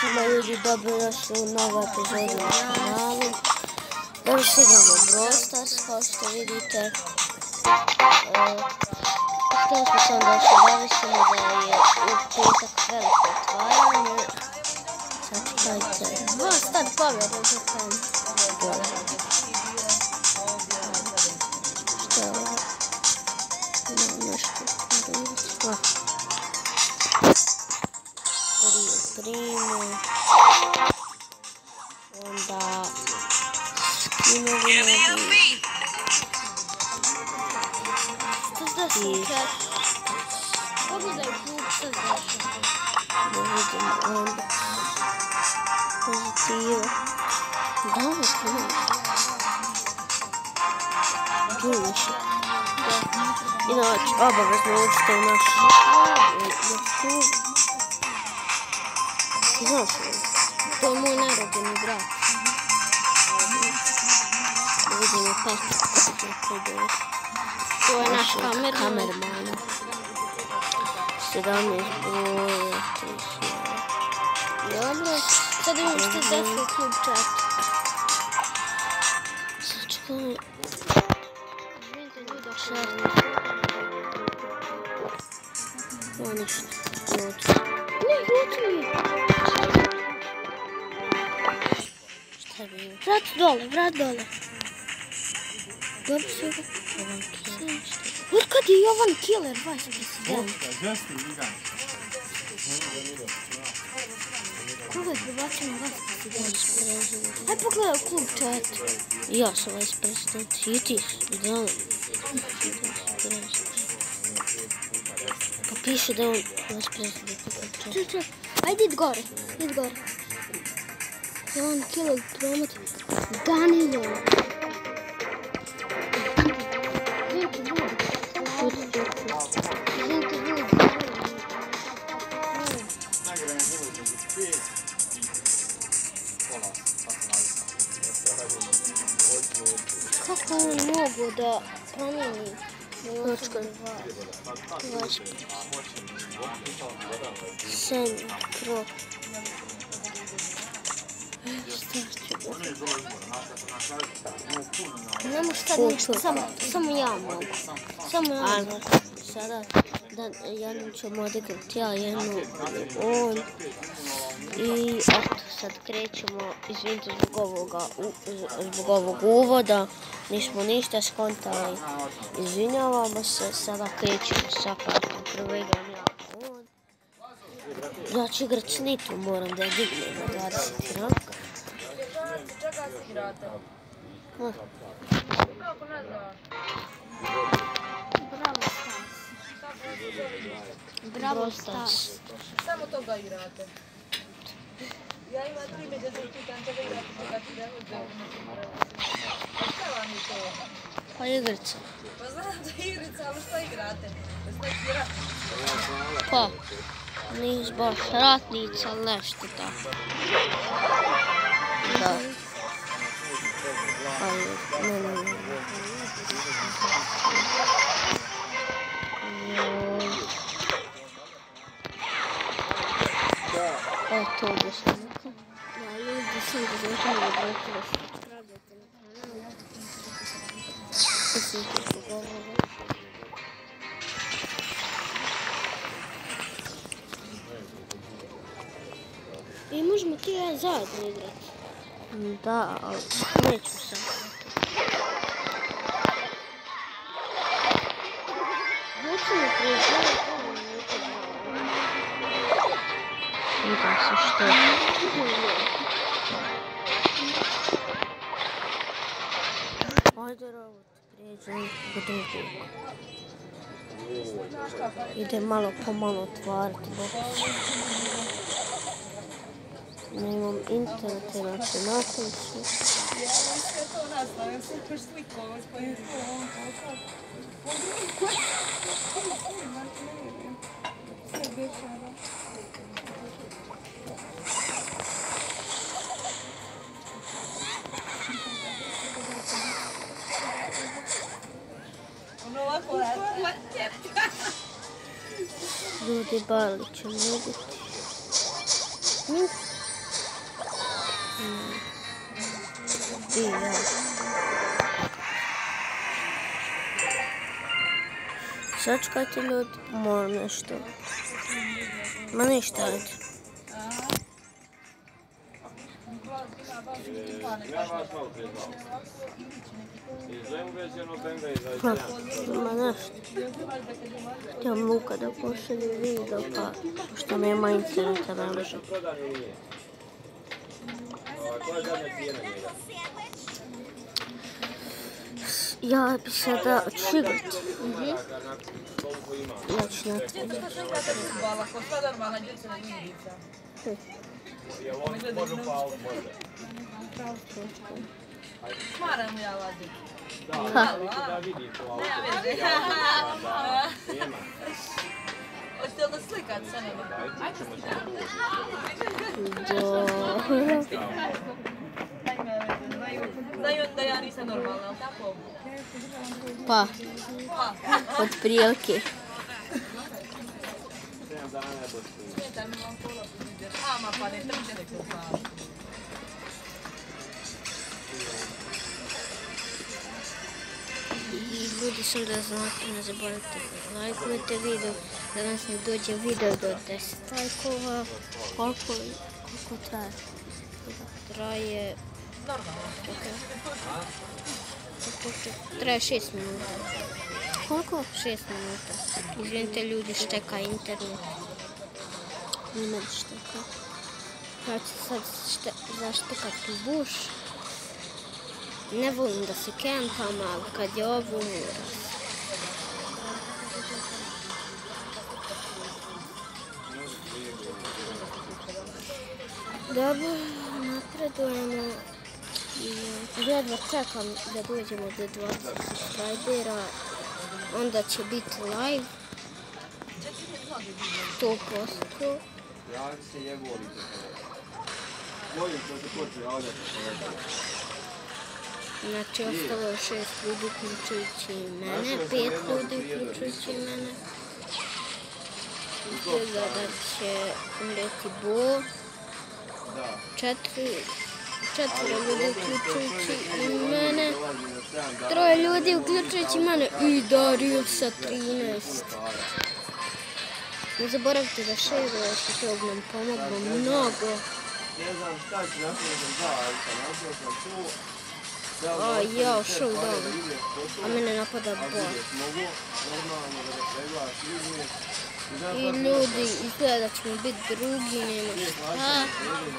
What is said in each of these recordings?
svima ljudi, dobrodošli u novu epizodu na kanalu. Danas igramo Brawl Stars, kao što vidite. E, htjeli smo sam da se zavisimo da je u petak veliko otvaranje. Sačekajte. Dva sad pobjede za tam. Skinovi novi. Šta znaš I- u čet? Pogledaj klub, šta znaš? Da vidimo onda. Pozitiva. Da, ovo skinovi. Čuviš. Inače, obavezno uđite u naš YouTube. Znaš li? To je moj narođeni brat. Da vidimo Petra. kako ide. To je naš Našeg kamerman. kamermana. 17 boje, 30. Dobro. Sad imam šta znaš u klub chat. Sačekaj, Izvinite ljudi, ako šarni. Ovo ništa. Noć. Ne, ljudi mi. Šta je bilo? Dobro sve ga. Jedan kilo. Od kad je Jovan killer, 27. Koga je prebacio na 27? Aj pogledaj u klub chat. Ja sam vice president. I ti si. Da. Pa piše da je on vice president. Ču, ču. Ajde, idi gore. Idi gore. Jovan killer promet. Danilo. Izvinite Kako on mogu da promijeni? Točka. Sen, pro. Šta ću da... Nemo šta ništa, samo, samo ja mogu. Samo ja mogu. sada da jednu ćemo odigrati ja, jednu on. I eto, sad krećemo, izvinite zbog ovoga, zbog ovog uvoda, nismo ništa skontali, izvinjavamo se, sada krećemo sa partom, prvo igram ja. Ja ću igrat s moram da je dignem na 20 rank. Ah, Bravo Stars. Bravo Brawl Stars. Stars. Samo toga igrate. Ja imam tri pitan čega igrate, ne. Pa šta vam je to? Pa igrica. Pa znam da igrica, ali šta igrate? Rat. Pa, nis baš ratnica, ali nešto tako. Da. Ali, ne, ne, ne. Joj. E, to bi se rekao. Da, ljudi, sam da znate da brate da se pravdate na kanal. Mislim ti zbog ovoga. I možemo ti ja zajedno igrati. Da, ali neću Ide malo po malo otvarati box. Nemam internet, inače na tom su. Ja vam sve to nastavim, super sliku, ovo spojim to, ovo to. Sve bešara. Ono Дебалыча могут. Ну, и я. Сачкать лед можно что? Мене читають. Ništa, ajde. Ha, ma nešto. Htio Luka da pošalje video, pa što nema interneta ne može. Ja bi sada odšigrat. Ja ću na to. Što što imate futbala, ko sva normalna djeca na igrica. Smaram ja vadim. Ha, Nema veze. Hoćete li da slikat sa nama? dobro. Znaju da ja nisam normalna, ali tako? Pa, Pa, od prilike. Smeta mi vam kola pođe. Ama, pa ne trče neko pa. I ljudi sam da znate, ne zaboravite lajkujete video, da nas ne dođe video do 10 lajkova. Koliko, koliko traje? Traje, Normalno. to- traje 6 minuta. Koliko? 6 minuta. Izvinite ljudi, šteka internet. Ne da šteka. Ja ću sad šte, zaštekati u buš. Ne volim da se kempam, ali kad je ovo mora. Dobro, napredujemo. I jedva čekam da dođemo do 20 subscribera. Onda će biti live. 100%. Ja se jebu volite. Volim što se počne javljati. Znači, ostalo je šest ljudi uključujući mene, pet ljudi uključujući mene. Izgleda da će umreti Bo, četiri, četvero ljudi uključujući i mene, Dolazi na 7 dana. troje ljudi uključujući mene i Dario sa 13. Ne zaboravite da šerujete, to nam pomoglo mnogo. Ne znam šta ću napraviti sam dva, ali sam napravio sam tu. A, ja, šel showdown. A mene napada Ako i ljudi, izgleda da ćemo biti drugi, nema šta.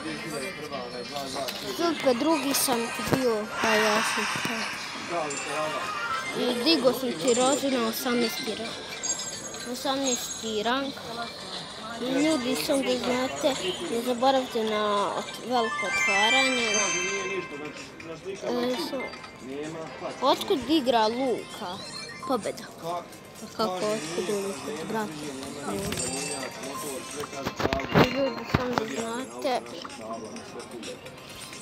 Jedin 2001. onaj 2-2. Super, drugi sam bio, pa ja sam tako. I digo sam ti na 18. rang. 18. rang. I ljudi sam da znate, ne zaboravite na ot- veliko otvaranje. Nije ništa, E, so, nema, otkud igra Luka? Pobjeda. Pa kako otkud Luka, brate? I ljudi sam da znate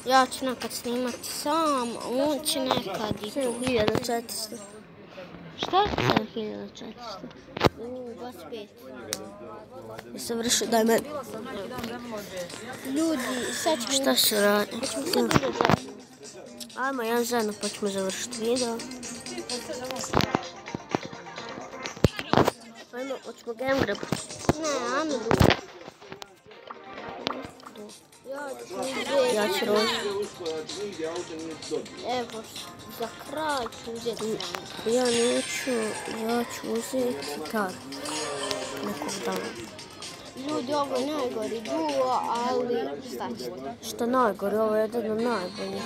ja ću nekad snimati sam, a on će nekad i tu. 7400. Šta? 7400. U, 25. Ja sam vršio, daj meni. Ljudi, sad ćemo... Šta se radi? Ajmo, jedan zajedno pa ćemo završiti video. Ajmo, hoćemo game grab. Ne, ajmo drugo. Ja ću rožu. Nije dobio. Evo, za kraj ću uzeti. Ja neću, ja ću uzeti gitar. Nekog dana. Ljudi, ovo je najgori duo, ali šta ćete? Šta najgori, ovo je jedan od najboljih.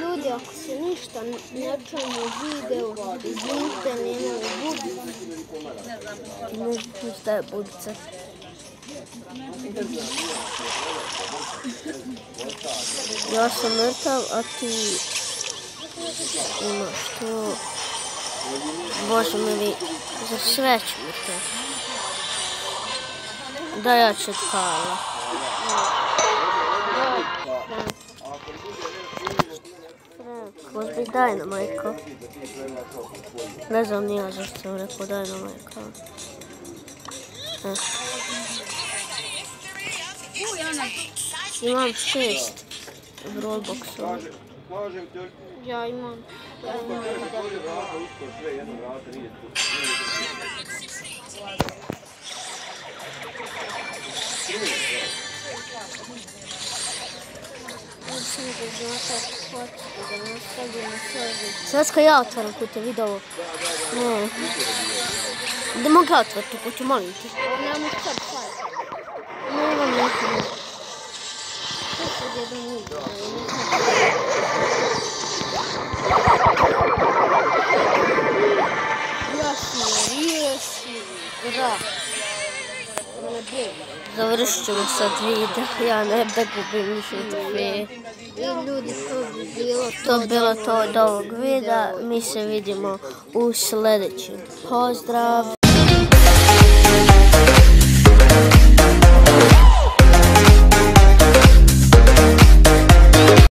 Ljudi, ako se ništa ne čujemo u videu, izvinite, nemamo budicu. Ne znam šta je budica. Ja sam mrtav, a ti imaš to. Bože mili, za sve ću mrtav. Da ja ću od Frank, daj na majko. Ne znam ni ja zašto sam rekao daj na majko. E. Imam šest Robloxova. Kaže, kažem ti, Ja imam. Ja ako imam. Ja otvaram kuće, vidi ovo. Ne. Da mogu ja otvoriti kuću, molim te. Nemamo sad sad. Ne imam neku. To se jedan uvijek. Završit ćemo sad video. Ja ne da gubim više trofeje. I ljudi, to bi bilo To je bilo to od ovog videa. Mi se vidimo u sljedećem. Pozdrav!